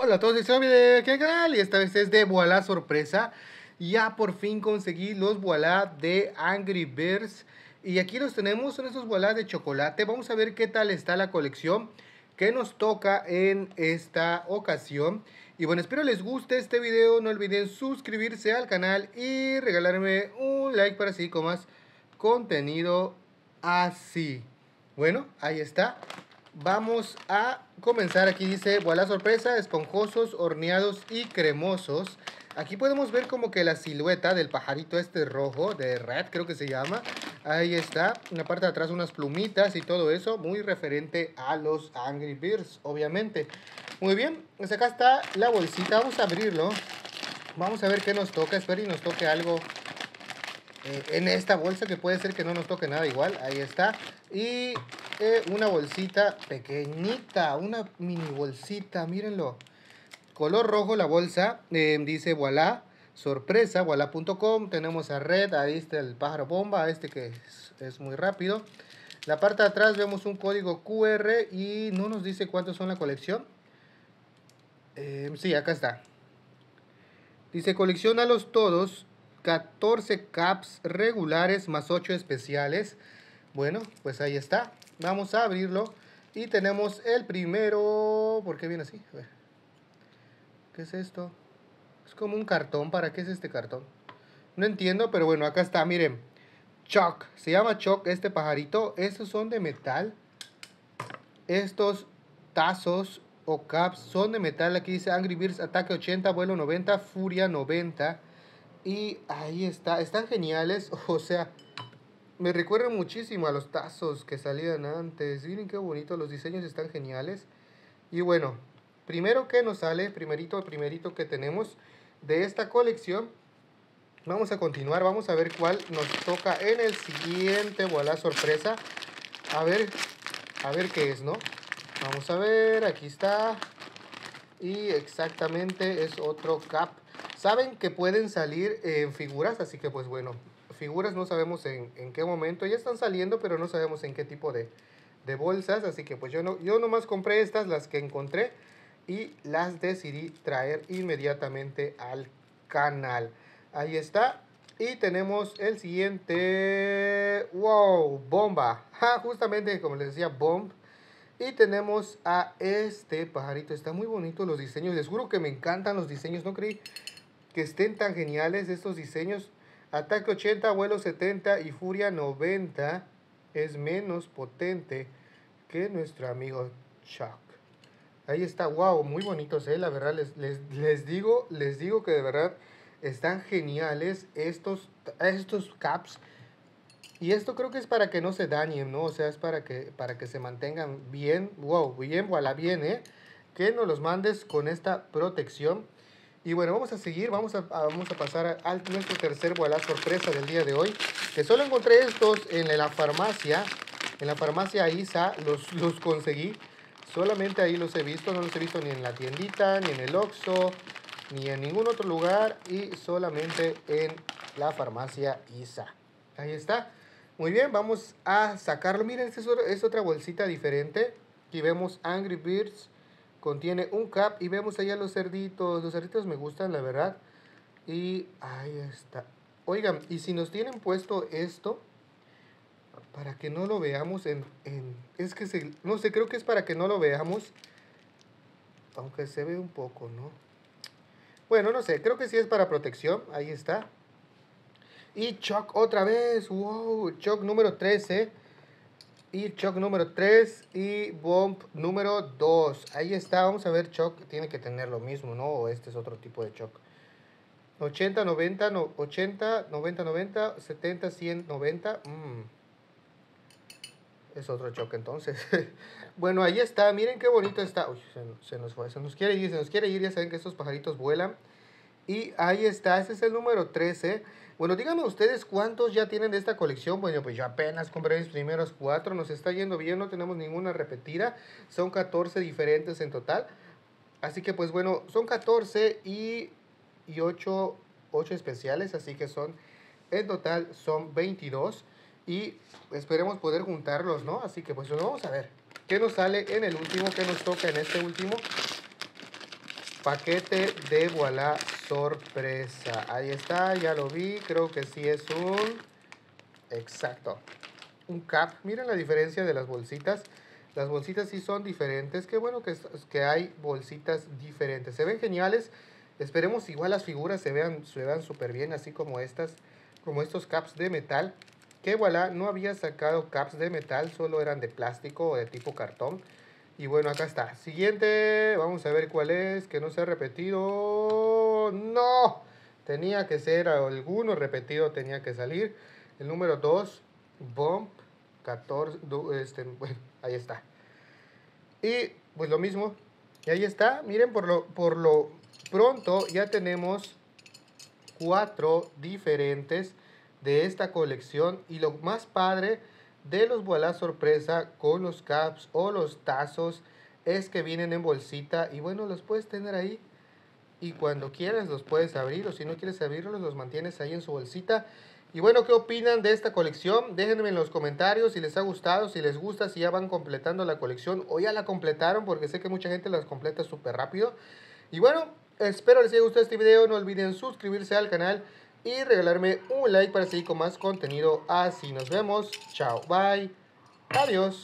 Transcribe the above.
Hola a todos, soy de canal y esta vez es de Voilà sorpresa. Ya por fin conseguí los Voilà de Angry Birds y aquí los tenemos, son estos Voilà de chocolate. Vamos a ver qué tal está la colección que nos toca en esta ocasión. Y bueno, espero les guste este video, no olviden suscribirse al canal y regalarme un like para seguir con más contenido así. Bueno, ahí está. Vamos a comenzar. Aquí dice, voilà sorpresa, esponjosos, horneados y cremosos. Aquí podemos ver como que la silueta del pajarito este rojo, de Red creo que se llama. Ahí está, en la parte de atrás unas plumitas y todo eso, muy referente a los Angry Birds, obviamente. Muy bien, pues acá está la bolsita, vamos a abrirlo. Vamos a ver qué nos toca, espero y nos toque algo eh, en esta bolsa, que puede ser que no nos toque nada igual. Ahí está. Y eh, una bolsita pequeñita, una mini bolsita, mírenlo. Color rojo la bolsa, eh, dice voilà, sorpresa, voilà.com. Tenemos a Red, ahí está el pájaro bomba, este que es, muy rápido. La parte de atrás vemos un código QR y no nos dice cuántos son la colección. Eh, sí, acá está. Dice coleccionalos todos, 14 caps regulares más 8 especiales. Bueno, pues ahí está. Vamos a abrirlo. Y tenemos el primero... ¿Por qué viene así? ¿Qué es esto? Es como un cartón. ¿Para qué es este cartón? No entiendo, pero bueno, acá está. Miren. Choc. Se llama Choc este pajarito. Estos son de metal. Estos tazos o caps son de metal. Aquí dice Angry Birds Ataque 80, vuelo 90, Furia 90. Y ahí está. Están geniales. O sea... Me recuerda muchísimo a los tazos que salían antes. Miren qué bonito, los diseños están geniales. Y bueno, primero que nos sale, primerito, primerito que tenemos de esta colección. Vamos a continuar, vamos a ver cuál nos toca en el siguiente. Voilà, sorpresa. A ver, a ver qué es, ¿no? Vamos a ver, aquí está. Y exactamente es otro cap. Saben que pueden salir en figuras, así que pues bueno, figuras no sabemos en, en, qué momento. Ya están saliendo, pero no sabemos en qué tipo de, de, bolsas. Así que pues yo, no, yo nomás compré estas, las que encontré. Y las decidí traer inmediatamente al canal. Ahí está. Y tenemos el siguiente. ¡Wow! Bomba. Ja, justamente como les decía, bomb. Y tenemos a este pajarito. Está muy bonito los diseños. Les juro que me encantan los diseños. No creí que estén tan geniales estos diseños. Ataque 80, vuelo 70 y furia 90 es menos potente que nuestro amigo Chuck. Ahí está, wow, muy bonitos, eh, la verdad, les, les, les, digo, les digo que de verdad están geniales estos, estos caps. Y esto creo que es para que no se dañen, ¿no? O sea, es para que, para que se mantengan bien, wow, bien, voilà, bien, ¿eh? Que nos los mandes con esta protección. Y bueno, vamos a seguir, vamos a, vamos a pasar a, nuestro tercer voilà sorpresa del día de hoy. Que solo encontré estos en la farmacia, en la farmacia ISA, los, los conseguí. Solamente ahí los he visto, no los he visto ni en la tiendita, ni en el Oxxo, ni en ningún otro lugar. Y solamente en la farmacia ISA. Ahí está. Muy bien, vamos a sacarlo. Miren, esta es otra bolsita diferente. Aquí vemos Angry Birds Contiene un cap y vemos allá los cerditos. Los cerditos me gustan, la verdad. Y ahí está. Oigan, y si nos tienen puesto esto, para que no lo veamos en... en es que se, no sé, creo que es para que no lo veamos. Aunque se ve un poco, ¿no? Bueno, no sé, creo que sí es para protección. Ahí está. Y Choc otra vez. Wow, Choc número 13 y Choc número 3 y Bomb número 2. Ahí está, vamos a ver, Choc tiene que tener lo mismo, ¿no? O este es otro tipo de Choc. 80, 90, no, 80, 90, 90, 70, 100, 90. Es otro Choc entonces. bueno, ahí está, miren qué bonito está. Uy, se, se, nos fue, se nos quiere ir, se nos quiere ir, ya saben que estos pajaritos vuelan. Y ahí está, este es el número 13. Bueno, díganme ustedes cuántos ya tienen de esta colección. Bueno, pues yo apenas compré mis primeros cuatro. Nos está yendo bien, no tenemos ninguna repetida. Son 14 diferentes en total. Así que pues bueno, son 14 y, y 8, 8 especiales. Así que son, en total son 22. Y esperemos poder juntarlos, ¿no? Así que pues vamos a ver qué nos sale en el último, qué nos toca en este último. paquete de voilà sorpresa. Ahí está, ya lo vi. Creo que sí es un... Exacto. Un cap. Miren la diferencia de las bolsitas. Las bolsitas sí son diferentes. Qué bueno que, que hay bolsitas diferentes. Se ven geniales. Esperemos igual las figuras se vean se vean súper bien, así como estas, como estos caps de metal. Que voilà, no había sacado caps de metal, solo eran de plástico o de tipo cartón. Y bueno, acá está. Siguiente, vamos a ver cuál es, que no se ha repetido. ¡No! Tenía que ser alguno repetido, tenía que salir. El número 2, Bump 14, este, bueno, ahí está. Y pues lo mismo, y ahí está. Miren, por lo, por lo pronto ya tenemos cuatro diferentes de esta colección. Y lo más padre de los voilà sorpresa con los caps o los tazos es que vienen en bolsita y bueno, los puedes tener ahí y cuando quieras los puedes abrir o si no quieres abrirlos los mantienes ahí en su bolsita. Y bueno, ¿qué opinan de esta colección? Déjenme en los comentarios si les ha gustado, si les gusta, si ya van completando la colección o ya la completaron porque sé que mucha gente las completa súper rápido. Y bueno, espero les haya gustado este video, no olviden suscribirse al canal y regalarme un like para seguir con más contenido así. Nos vemos, chao, bye, adiós.